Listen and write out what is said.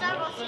several